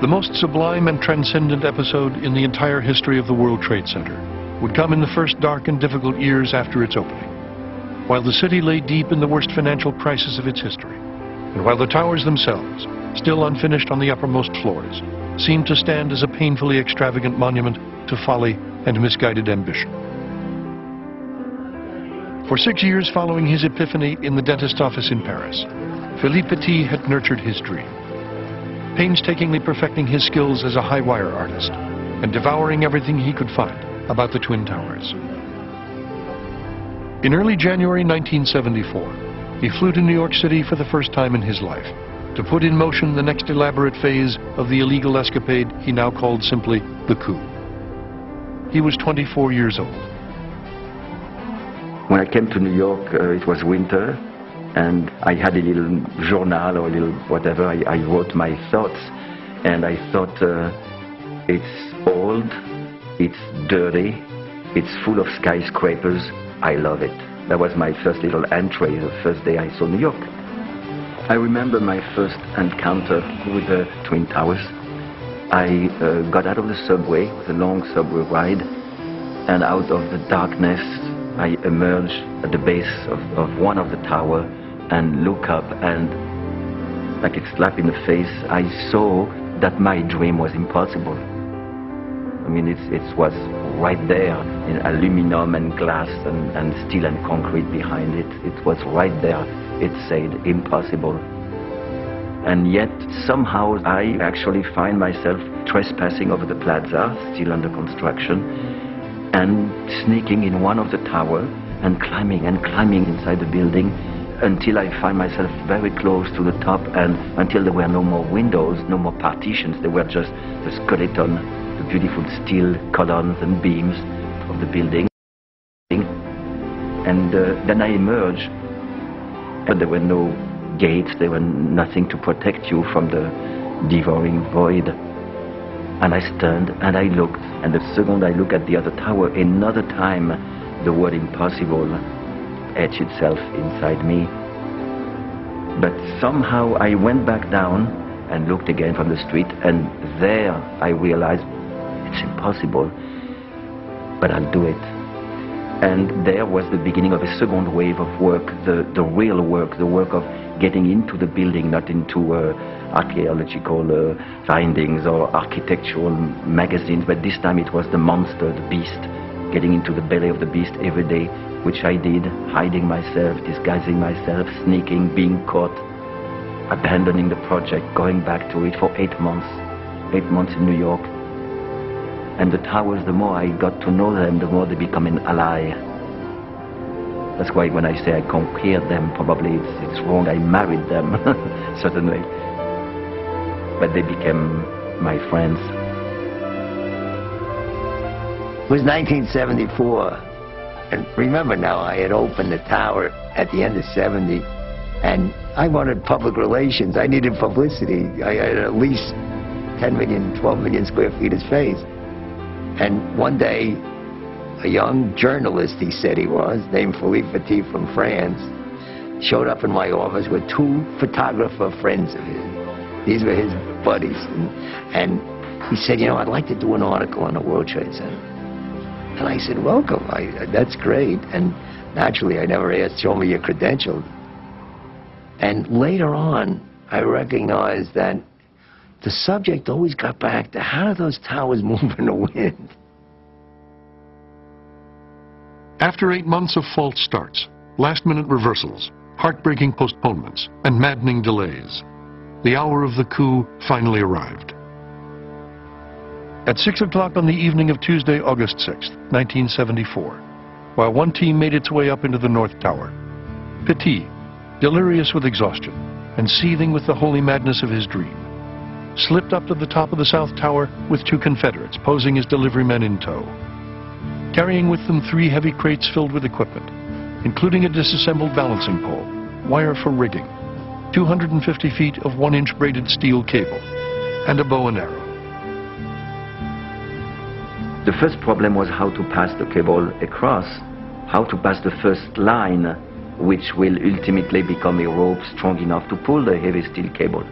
The most sublime and transcendent episode in the entire history of the World Trade Center would come in the first dark and difficult years after its opening. While the city lay deep in the worst financial crisis of its history, and while the towers themselves, still unfinished on the uppermost floors, seemed to stand as a painfully extravagant monument to folly and misguided ambition. For six years following his epiphany in the dentist office in Paris, Philippe Petit had nurtured his dream painstakingly perfecting his skills as a high wire artist and devouring everything he could find about the Twin Towers. In early January 1974, he flew to New York City for the first time in his life to put in motion the next elaborate phase of the illegal escapade he now called simply the coup. He was 24 years old. When I came to New York, uh, it was winter, and I had a little journal or a little whatever. I, I wrote my thoughts, and I thought uh, it's old, it's dirty, it's full of skyscrapers. I love it. That was my first little entry, the first day I saw New York. I remember my first encounter with the Twin Towers. I uh, got out of the subway, was a long subway ride, and out of the darkness I emerged at the base of, of one of the tower and look up and like a slap in the face, I saw that my dream was impossible. I mean, it's, it was right there in aluminum and glass and, and steel and concrete behind it. It was right there. It said impossible. And yet, somehow, I actually find myself trespassing over the plaza, still under construction, and sneaking in one of the tower and climbing and climbing inside the building until I find myself very close to the top and until there were no more windows, no more partitions, there were just the skeleton, the beautiful steel columns and beams of the building. And uh, then I emerged, but there were no gates, there were nothing to protect you from the devouring void. And I turned and I looked, and the second I look at the other tower, another time the word impossible etch itself inside me. But somehow I went back down and looked again from the street, and there I realized it's impossible, but I'll do it. And there was the beginning of a second wave of work, the, the real work, the work of getting into the building, not into uh, archaeological uh, findings or architectural magazines, but this time it was the monster, the beast, getting into the belly of the beast every day, which I did, hiding myself, disguising myself, sneaking, being caught, abandoning the project, going back to it for eight months, eight months in New York. And the towers, the more I got to know them, the more they become an ally. That's why when I say I conquered them, probably it's, it's wrong. I married them, certainly. But they became my friends. It was 1974. And remember now, I had opened the tower at the end of 70, and I wanted public relations. I needed publicity. I had at least 10 million, 12 million square feet of space. And one day, a young journalist, he said he was, named Philippe Petit from France, showed up in my office with two photographer friends of his. These were his buddies. And, and he said, you know, I'd like to do an article on the World Trade Center. And I said, welcome, I, that's great. And naturally, I never asked, show me your credentials. And later on, I recognized that the subject always got back to how do those towers move in the wind? After eight months of false starts, last-minute reversals, heartbreaking postponements, and maddening delays, the hour of the coup finally arrived. At 6 o'clock on the evening of Tuesday, August 6, 1974, while one team made its way up into the North Tower, Petit, delirious with exhaustion and seething with the holy madness of his dream, slipped up to the top of the South Tower with two Confederates posing as delivery men in tow, carrying with them three heavy crates filled with equipment, including a disassembled balancing pole, wire for rigging, 250 feet of one-inch braided steel cable, and a bow and arrow. The first problem was how to pass the cable across, how to pass the first line, which will ultimately become a rope strong enough to pull the heavy steel cable.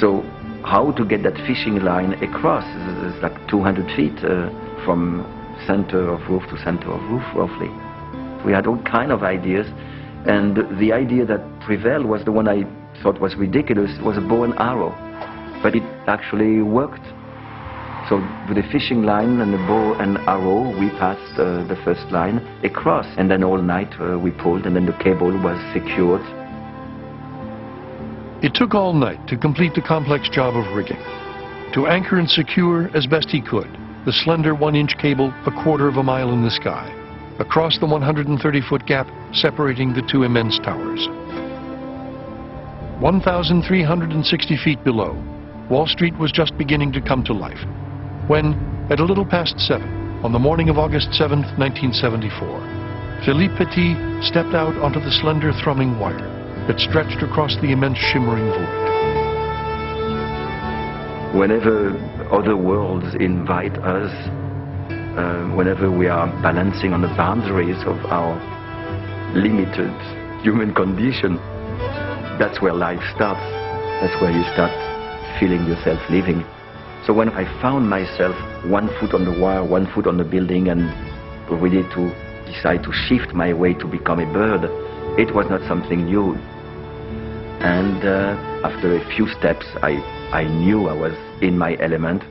So how to get that fishing line across. It's like 200 feet uh, from center of roof to center of roof, roughly. We had all kind of ideas, and the idea that prevailed was the one I thought was ridiculous. Was a bow and arrow, but it actually worked. So with a fishing line and a bow and arrow, we passed uh, the first line across, and then all night uh, we pulled, and then the cable was secured. It took all night to complete the complex job of rigging. To anchor and secure as best he could, the slender one-inch cable a quarter of a mile in the sky, across the 130-foot gap separating the two immense towers. 1,360 feet below, Wall Street was just beginning to come to life, when, at a little past seven, on the morning of August 7, 1974, Philippe Petit stepped out onto the slender thrumming wire that stretched across the immense shimmering void. Whenever other worlds invite us, uh, whenever we are balancing on the boundaries of our limited human condition, that's where life starts. That's where you start feeling yourself living. So when I found myself one foot on the wire, one foot on the building, and ready to decide to shift my way to become a bird, it was not something new. And uh, after a few steps, I, I knew I was in my element.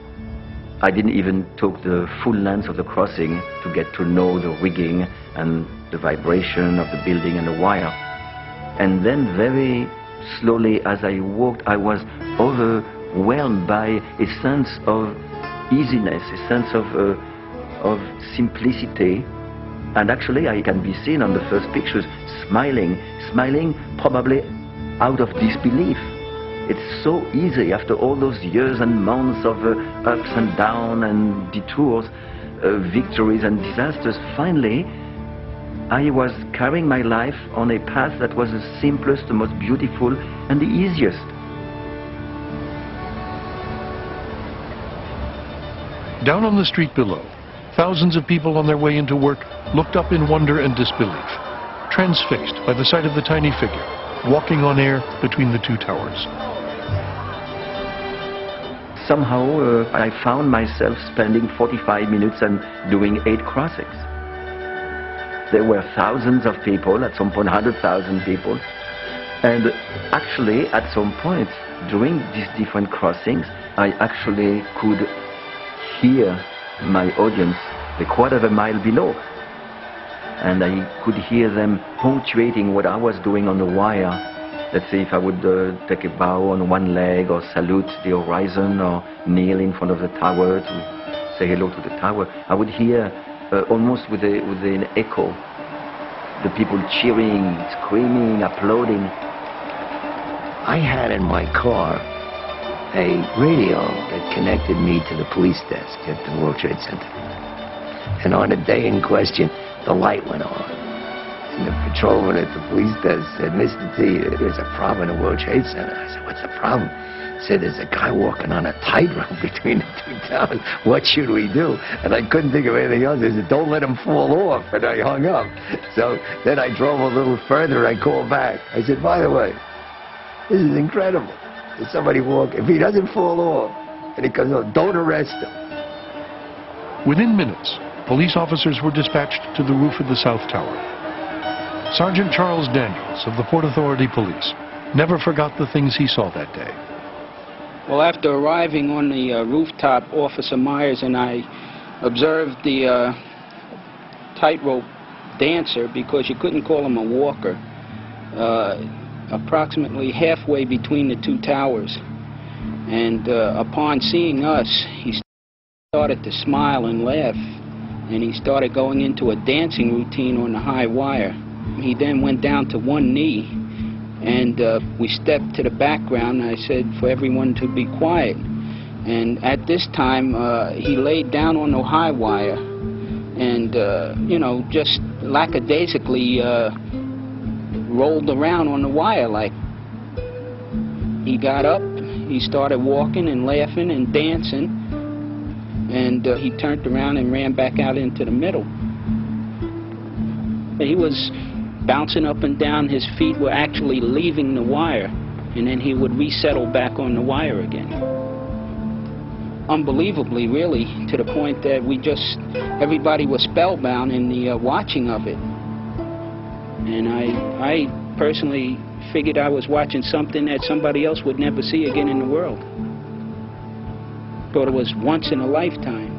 I didn't even took the full length of the crossing to get to know the rigging and the vibration of the building and the wire. And then very slowly as I walked, I was overwhelmed by a sense of easiness, a sense of, uh, of simplicity. And actually I can be seen on the first pictures smiling, smiling probably out of disbelief. It's so easy after all those years and months of uh, ups and downs and detours, uh, victories and disasters. Finally, I was carrying my life on a path that was the simplest, the most beautiful, and the easiest. Down on the street below, thousands of people on their way into work looked up in wonder and disbelief, transfixed by the sight of the tiny figure walking on air between the two towers. Somehow uh, I found myself spending 45 minutes and doing eight crossings. There were thousands of people, at some point 100,000 people. And actually, at some point, during these different crossings, I actually could hear my audience a quarter of a mile below and I could hear them punctuating what I was doing on the wire. Let's say if I would uh, take a bow on one leg or salute the horizon or kneel in front of the tower to say hello to the tower, I would hear uh, almost with, a, with an echo the people cheering, screaming, applauding. I had in my car a radio that connected me to the police desk at the World Trade Center. And on the day in question, the light went on. And the patrolman at the police desk said, Mr. T, there's a problem in the World Trade Center. I said, what's the problem? He said, there's a guy walking on a tightrope between the two towers. What should we do? And I couldn't think of anything else. I said, don't let him fall off. And I hung up. So then I drove a little further. I called back. I said, by the way, this is incredible. There's somebody walk. If he doesn't fall off, and he comes on, don't arrest him. Within minutes, police officers were dispatched to the roof of the South Tower. Sergeant Charles Daniels of the Port Authority Police never forgot the things he saw that day. Well, after arriving on the uh, rooftop, Officer Myers and I observed the uh, tightrope dancer, because you couldn't call him a walker, uh, approximately halfway between the two towers. And uh, upon seeing us, he started to smile and laugh and he started going into a dancing routine on the high wire. He then went down to one knee, and uh, we stepped to the background. And I said for everyone to be quiet. And at this time, uh, he laid down on the high wire, and uh, you know, just lackadaisically uh, rolled around on the wire like. He got up, he started walking and laughing and dancing and uh, he turned around and ran back out into the middle. He was bouncing up and down. His feet were actually leaving the wire. and then he would resettle back on the wire again. Unbelievably, really, to the point that we just, everybody was spellbound in the uh, watching of it. And I, I personally figured I was watching something that somebody else would never see again in the world. Thought it was once in a lifetime.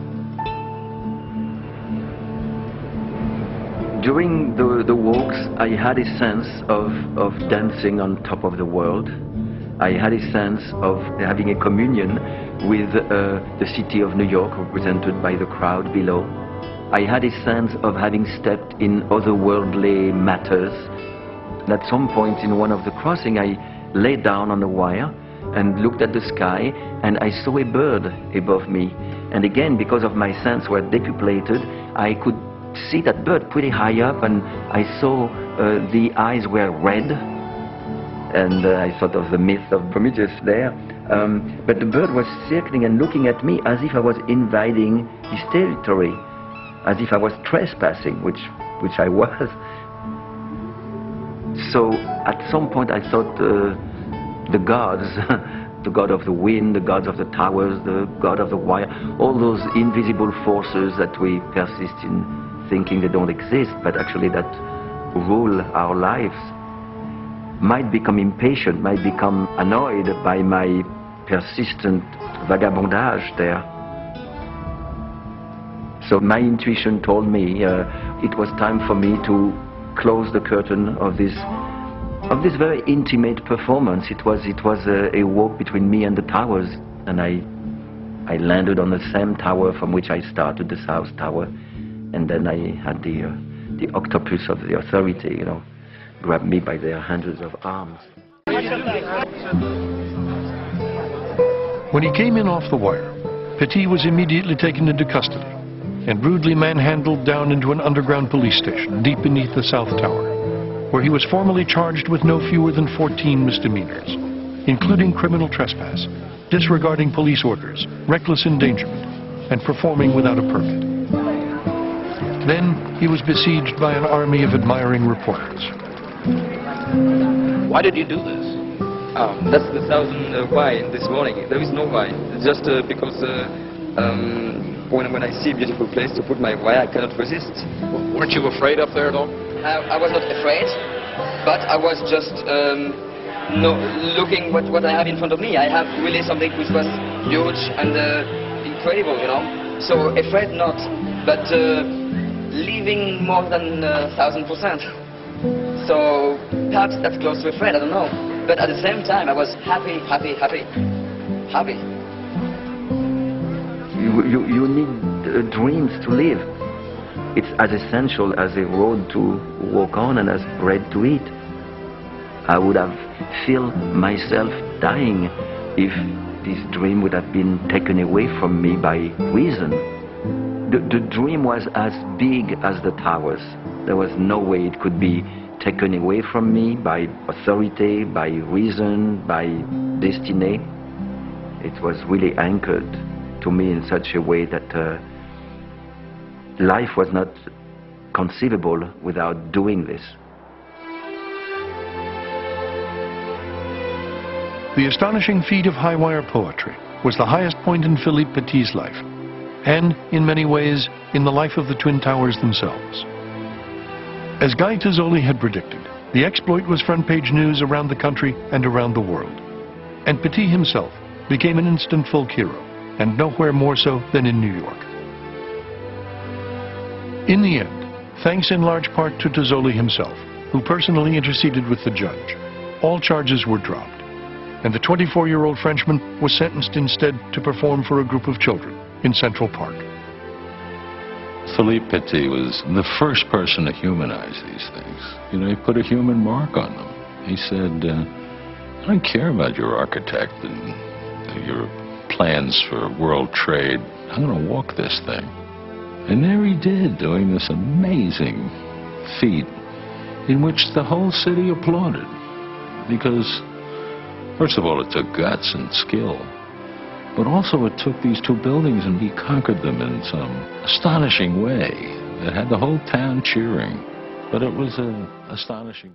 During the, the walks, I had a sense of, of dancing on top of the world. I had a sense of having a communion with uh, the city of New York, represented by the crowd below. I had a sense of having stepped in otherworldly matters. At some point in one of the crossing, I lay down on the wire and looked at the sky, and I saw a bird above me. And again, because of my sense were decuplated, I could see that bird pretty high up and I saw uh, the eyes were red and uh, I thought of the myth of Prometheus there. Um, but the bird was circling and looking at me as if I was invading his territory, as if I was trespassing, which, which I was. So at some point I thought uh, the gods, the god of the wind, the gods of the towers, the god of the wire, all those invisible forces that we persist in thinking they don't exist, but actually that rule our lives, might become impatient, might become annoyed by my persistent vagabondage there. So my intuition told me uh, it was time for me to close the curtain of this of this very intimate performance. It was it was a, a walk between me and the towers, and I I landed on the same tower from which I started, the South Tower, and then I had the, uh, the octopus of the authority, you know, grab me by their hundreds of arms. When he came in off the wire, Petit was immediately taken into custody and rudely manhandled down into an underground police station deep beneath the South Tower, where he was formally charged with no fewer than 14 misdemeanors, including criminal trespass, disregarding police orders, reckless endangerment, and performing without a permit. Then he was besieged by an army of admiring reporters. Why did you do this? Um, that's the thousand uh, why this morning. There is no why. Just uh, because uh, um, when, when I see a beautiful place to put my why, I cannot resist. Weren't you afraid up there at all? I, I was not afraid, but I was just um, no, looking what, what I have in front of me. I have really something which was huge and uh, incredible, you know. So afraid not, but uh, living more than a uh, thousand percent. So perhaps that's close to a friend, I don't know. But at the same time, I was happy, happy, happy, happy. You, need uh, dreams to live. It's as essential as a road to walk on and as bread to eat. I would have felt myself dying if this dream would have been taken away from me by reason. The, the dream was as big as the towers. There was no way it could be taken away from me by authority, by reason, by destiny. It was really anchored to me in such a way that uh, life was not conceivable without doing this. The astonishing feat of high wire poetry was the highest point in Philippe Petit's life and, in many ways, in the life of the Twin Towers themselves. As Guy Tozzoli had predicted, the exploit was front-page news around the country and around the world. And Petit himself became an instant folk hero, and nowhere more so than in New York. In the end, thanks in large part to Tozzoli himself, who personally interceded with the judge, all charges were dropped, and the 24-year-old Frenchman was sentenced instead to perform for a group of children in Central Park. Philippe Petit was the first person to humanize these things. You know, he put a human mark on them. He said, uh, I don't care about your architect and your plans for world trade. I'm going to walk this thing. And there he did, doing this amazing feat in which the whole city applauded. Because, first of all, it took guts and skill. But also it took these two buildings and he conquered them in some astonishing way that had the whole town cheering. But it was an astonishing...